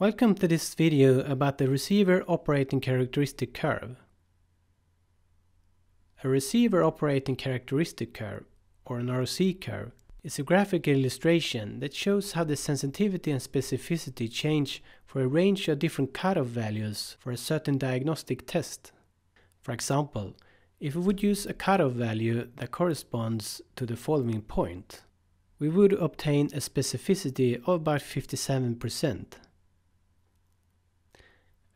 Welcome to this video about the receiver operating characteristic curve. A receiver operating characteristic curve, or an ROC curve, is a graphical illustration that shows how the sensitivity and specificity change for a range of different cutoff values for a certain diagnostic test. For example, if we would use a cutoff value that corresponds to the following point, we would obtain a specificity of about 57%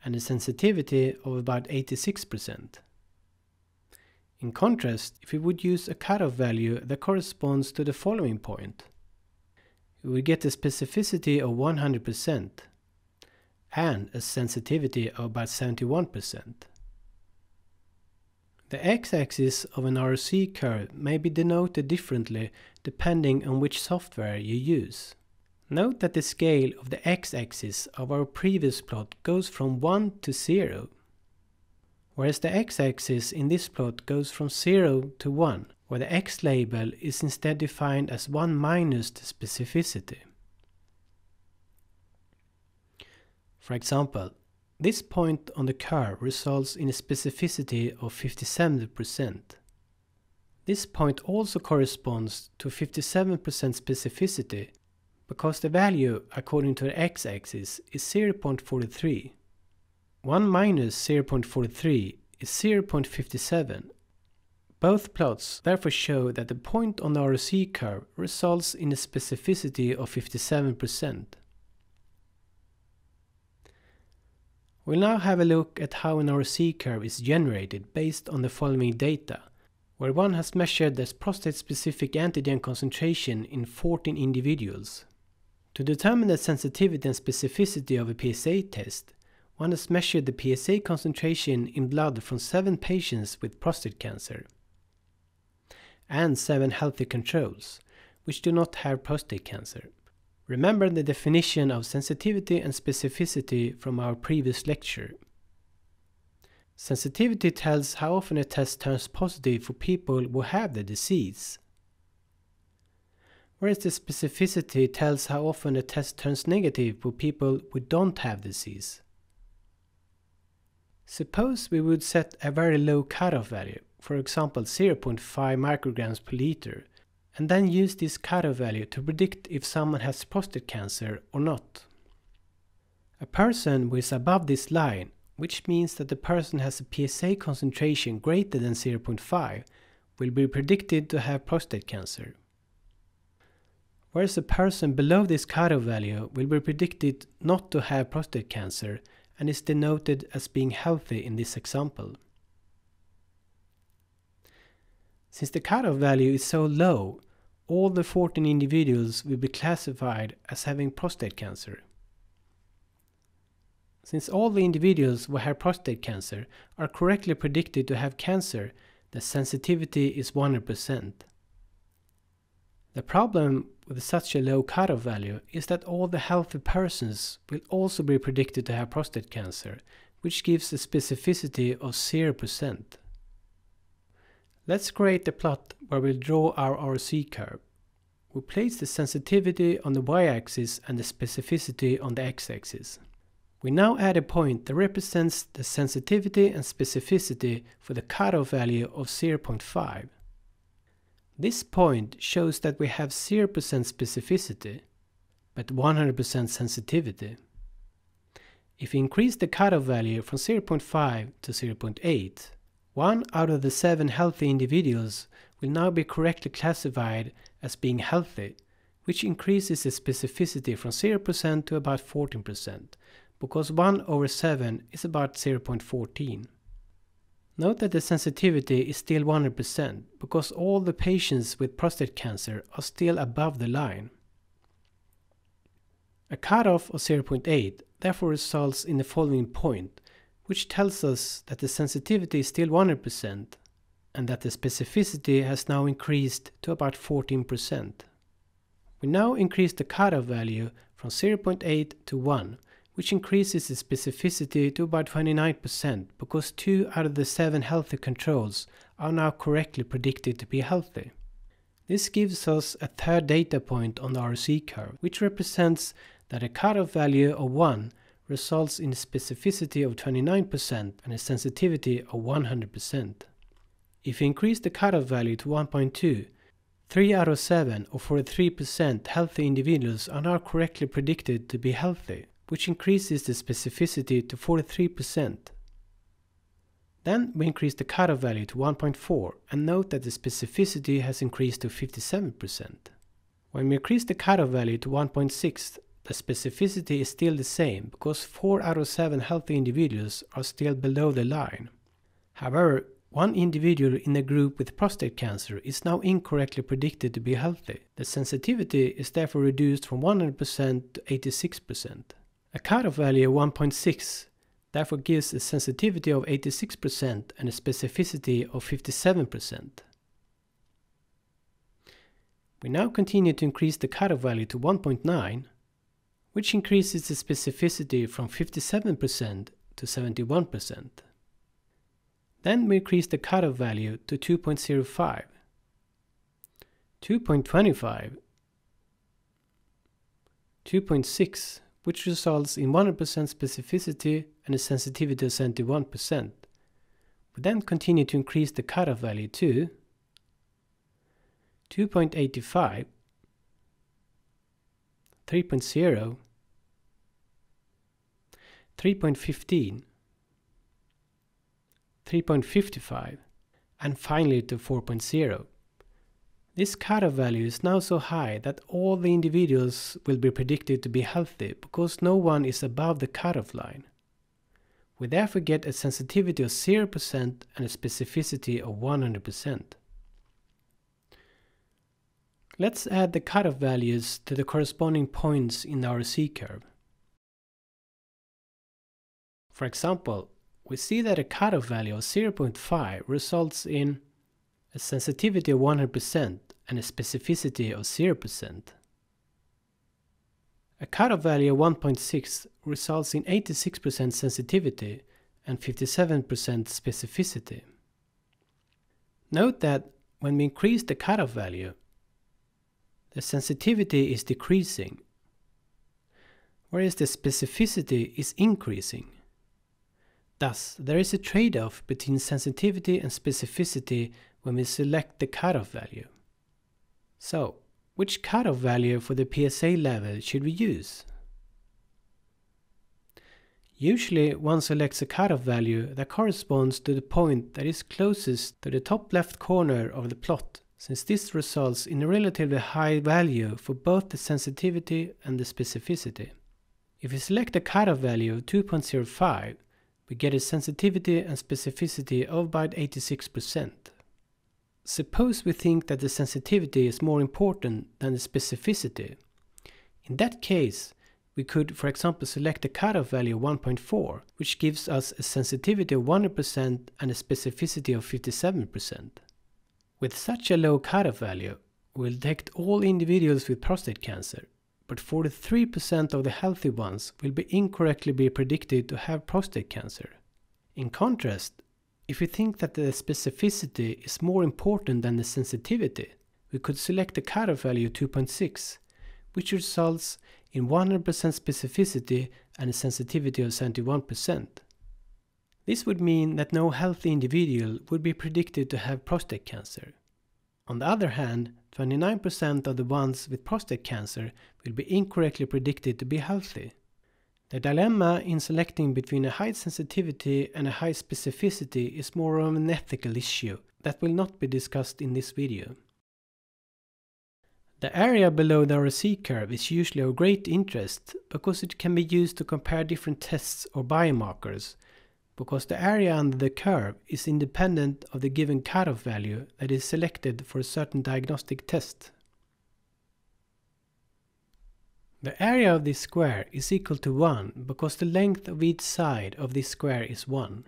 and a sensitivity of about 86%. In contrast, if we would use a cutoff value that corresponds to the following point, we would get a specificity of 100% and a sensitivity of about 71%. The x-axis of an ROC curve may be denoted differently depending on which software you use. Note that the scale of the x-axis of our previous plot goes from 1 to 0, whereas the x-axis in this plot goes from 0 to 1, where the x label is instead defined as 1 minus the specificity. For example, this point on the curve results in a specificity of 57%. This point also corresponds to 57% specificity because the value according to the x-axis is 0.43. 1 minus 0.43 is 0.57. Both plots therefore show that the point on the ROC curve results in a specificity of 57%. We'll now have a look at how an ROC curve is generated based on the following data, where one has measured the prostate-specific antigen concentration in 14 individuals. To determine the sensitivity and specificity of a PSA test, one has measured the PSA concentration in blood from 7 patients with prostate cancer and 7 healthy controls, which do not have prostate cancer. Remember the definition of sensitivity and specificity from our previous lecture. Sensitivity tells how often a test turns positive for people who have the disease whereas the specificity tells how often a test turns negative for people who don't have disease. Suppose we would set a very low cutoff value, for example 0.5 micrograms per liter, and then use this cutoff value to predict if someone has prostate cancer or not. A person who is above this line, which means that the person has a PSA concentration greater than 0.5, will be predicted to have prostate cancer whereas a person below this cutoff value will be predicted not to have prostate cancer and is denoted as being healthy in this example. Since the cutoff value is so low, all the 14 individuals will be classified as having prostate cancer. Since all the individuals who have prostate cancer are correctly predicted to have cancer, the sensitivity is 100%. The problem with such a low cutoff value is that all the healthy persons will also be predicted to have prostate cancer, which gives a specificity of 0%. Let's create a plot where we'll draw our ROC curve. We place the sensitivity on the y-axis and the specificity on the x-axis. We now add a point that represents the sensitivity and specificity for the cutoff value of 0.5. This point shows that we have 0% specificity, but 100% sensitivity. If we increase the cutoff value from 0.5 to 0.8, one out of the seven healthy individuals will now be correctly classified as being healthy, which increases the specificity from 0% to about 14%, because 1 over 7 is about 0.14. Note that the sensitivity is still 100% because all the patients with prostate cancer are still above the line. A cutoff of 0.8 therefore results in the following point, which tells us that the sensitivity is still 100% and that the specificity has now increased to about 14%. We now increase the cutoff value from 0.8 to 1 which increases the specificity to about 29% because two out of the seven healthy controls are now correctly predicted to be healthy. This gives us a third data point on the ROC curve, which represents that a cutoff value of 1 results in a specificity of 29% and a sensitivity of 100%. If you increase the cutoff value to 1.2, 3 out of 7 or 43% healthy individuals are now correctly predicted to be healthy, which increases the specificity to 43%. Then we increase the cutoff value to 1.4 and note that the specificity has increased to 57%. When we increase the cutoff value to 1.6, the specificity is still the same because 4 out of 7 healthy individuals are still below the line. However, one individual in a group with prostate cancer is now incorrectly predicted to be healthy. The sensitivity is therefore reduced from 100% to 86%. A cutoff value of 1.6 therefore gives a sensitivity of 86% and a specificity of 57%. We now continue to increase the cutoff value to 1.9, which increases the specificity from 57% to 71%. Then we increase the cutoff value to 2.05, 2.25, 2.6, which results in 100% specificity and a sensitivity of 71%. We then continue to increase the cutoff value to 2.85, 3.0, 3.15, 3.55, and finally to 4.0. This cutoff value is now so high that all the individuals will be predicted to be healthy because no one is above the cutoff line. We therefore get a sensitivity of 0% and a specificity of 100%. Let's add the cutoff values to the corresponding points in ROC curve. For example, we see that a cutoff value of 0.5 results in a sensitivity of 100% and a specificity of 0%. A cutoff value of 1.6 results in 86% sensitivity and 57% specificity. Note that when we increase the cutoff value, the sensitivity is decreasing, whereas the specificity is increasing. Thus, there is a trade-off between sensitivity and specificity when we select the cutoff value. So, which cutoff value for the PSA level should we use? Usually one selects a cutoff value that corresponds to the point that is closest to the top left corner of the plot, since this results in a relatively high value for both the sensitivity and the specificity. If we select a cutoff value of 2.05, we get a sensitivity and specificity of about 86%. Suppose we think that the sensitivity is more important than the specificity. In that case, we could, for example, select a cutoff value of 1.4, which gives us a sensitivity of 100% and a specificity of 57%. With such a low cutoff value, we will detect all individuals with prostate cancer, but 43% of the healthy ones will be incorrectly be predicted to have prostate cancer. In contrast, if we think that the specificity is more important than the sensitivity, we could select a cutoff value 2.6, which results in 100% specificity and a sensitivity of 71%. This would mean that no healthy individual would be predicted to have prostate cancer. On the other hand, 29% of the ones with prostate cancer will be incorrectly predicted to be healthy. The dilemma in selecting between a high sensitivity and a high specificity is more of an ethical issue that will not be discussed in this video. The area below the ROC curve is usually of great interest because it can be used to compare different tests or biomarkers, because the area under the curve is independent of the given cutoff value that is selected for a certain diagnostic test. The area of this square is equal to 1 because the length of each side of this square is 1.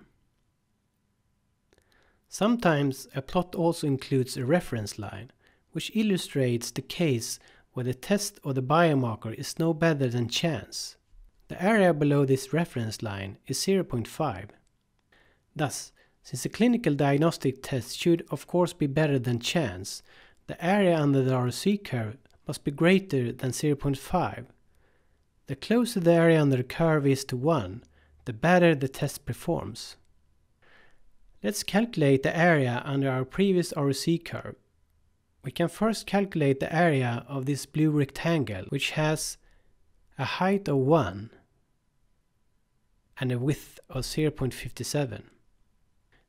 Sometimes a plot also includes a reference line, which illustrates the case where the test or the biomarker is no better than chance. The area below this reference line is 0.5. Thus, since a clinical diagnostic test should of course be better than chance, the area under the ROC curve must be greater than 0.5. The closer the area under the curve is to 1, the better the test performs. Let's calculate the area under our previous ROC curve. We can first calculate the area of this blue rectangle, which has a height of 1 and a width of 0.57.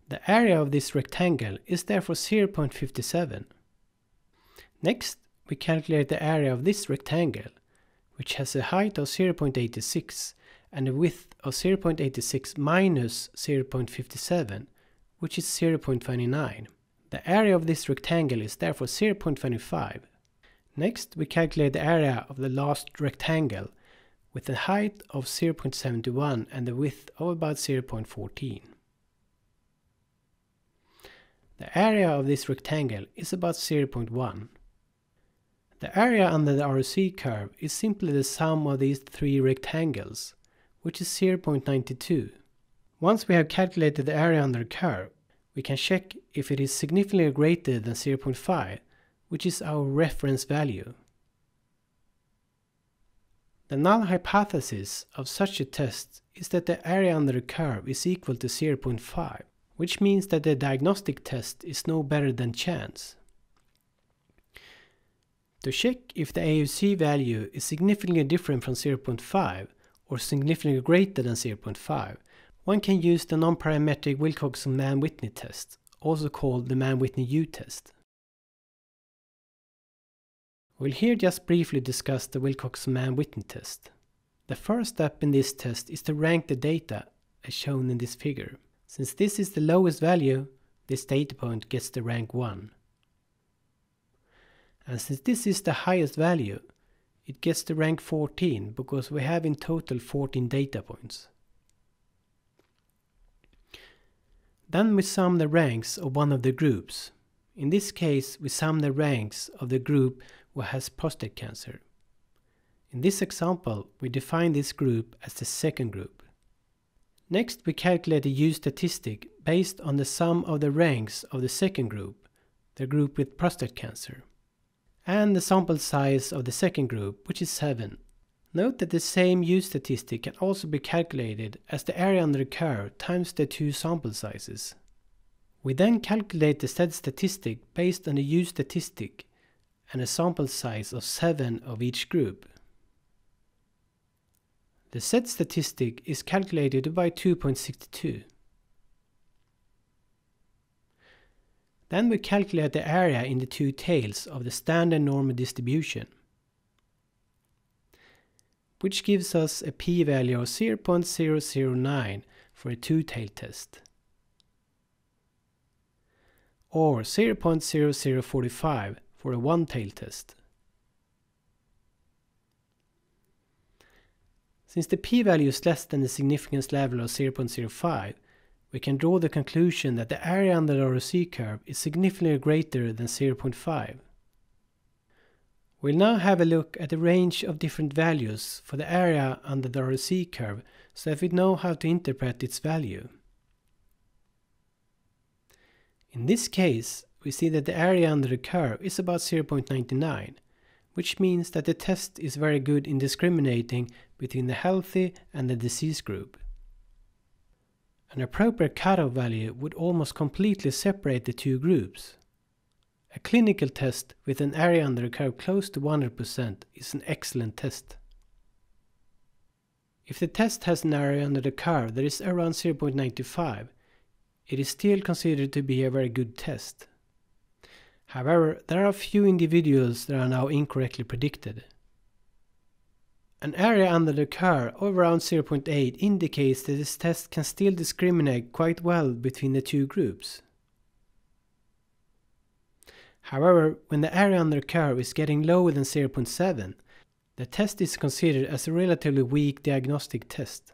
The area of this rectangle is therefore 0.57. Next, we calculate the area of this rectangle, which has a height of 0.86 and a width of 0.86 minus 0.57, which is 0.29. The area of this rectangle is therefore 0.25. Next, we calculate the area of the last rectangle with a height of 0.71 and a width of about 0.14. The area of this rectangle is about 0.1. The area under the ROC curve is simply the sum of these three rectangles, which is 0.92. Once we have calculated the area under the curve, we can check if it is significantly greater than 0.5, which is our reference value. The null hypothesis of such a test is that the area under the curve is equal to 0.5, which means that the diagnostic test is no better than chance. To check if the AUC value is significantly different from 0.5 or significantly greater than 0.5, one can use the non-parametric Wilcoxon-Mann-Whitney test, also called the Mann-Whitney U test. We'll here just briefly discuss the Wilcoxon-Mann-Whitney test. The first step in this test is to rank the data as shown in this figure. Since this is the lowest value, this data point gets the rank 1. And since this is the highest value, it gets the rank 14 because we have in total 14 data points. Then we sum the ranks of one of the groups. In this case, we sum the ranks of the group who has prostate cancer. In this example, we define this group as the second group. Next, we calculate a U statistic based on the sum of the ranks of the second group, the group with prostate cancer, and the sample size of the second group, which is 7. Note that the same U statistic can also be calculated as the area under the curve times the two sample sizes. We then calculate the Z statistic based on the U statistic and a sample size of 7 of each group. The Z statistic is calculated by 2.62. Then we calculate the area in the two tails of the standard normal distribution, which gives us a p-value of 0.009 for a two-tailed test, or 0.0045 for a one-tail test. Since the p-value is less than the significance level of 0.05, we can draw the conclusion that the area under the ROC curve is significantly greater than 0.5. We'll now have a look at the range of different values for the area under the ROC curve so that we know how to interpret its value. In this case, we see that the area under the curve is about 0.99, which means that the test is very good in discriminating between the healthy and the disease group. An appropriate cutoff value would almost completely separate the two groups. A clinical test with an area under the curve close to 100% is an excellent test. If the test has an area under the curve that is around 0.95, it is still considered to be a very good test. However, there are a few individuals that are now incorrectly predicted. An area under the curve of around 0.8 indicates that this test can still discriminate quite well between the two groups. However, when the area under the curve is getting lower than 0.7, the test is considered as a relatively weak diagnostic test.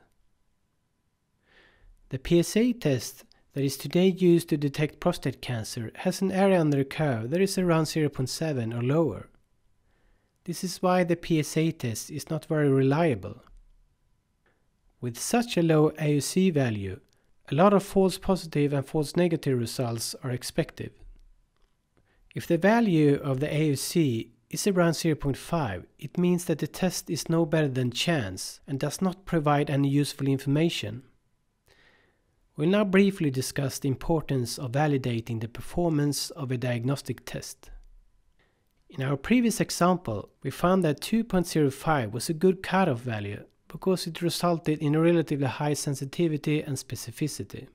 The PSA test that is today used to detect prostate cancer has an area under the curve that is around 0.7 or lower. This is why the PSA test is not very reliable. With such a low AUC value, a lot of false positive and false negative results are expected. If the value of the AUC is around 0.5, it means that the test is no better than chance and does not provide any useful information. We'll now briefly discuss the importance of validating the performance of a diagnostic test. In our previous example, we found that 2.05 was a good cutoff value because it resulted in a relatively high sensitivity and specificity.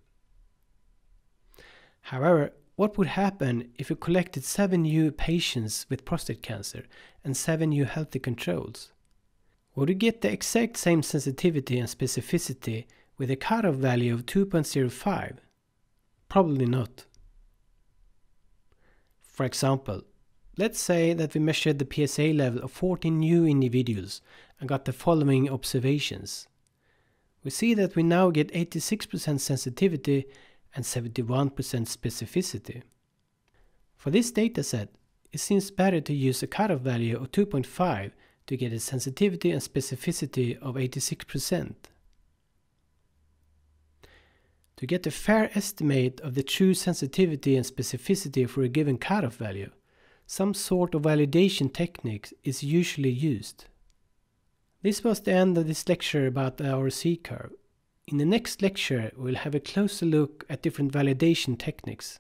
However, what would happen if we collected 7 new patients with prostate cancer and 7 new healthy controls? Would we get the exact same sensitivity and specificity with a cutoff value of 2.05? Probably not. For example, let's say that we measured the PSA level of 14 new individuals and got the following observations. We see that we now get 86% sensitivity and 71% specificity. For this dataset, it seems better to use a cutoff value of 2.5 to get a sensitivity and specificity of 86%. To get a fair estimate of the true sensitivity and specificity for a given cutoff value, some sort of validation technique is usually used. This was the end of this lecture about ROC curve. In the next lecture, we'll have a closer look at different validation techniques.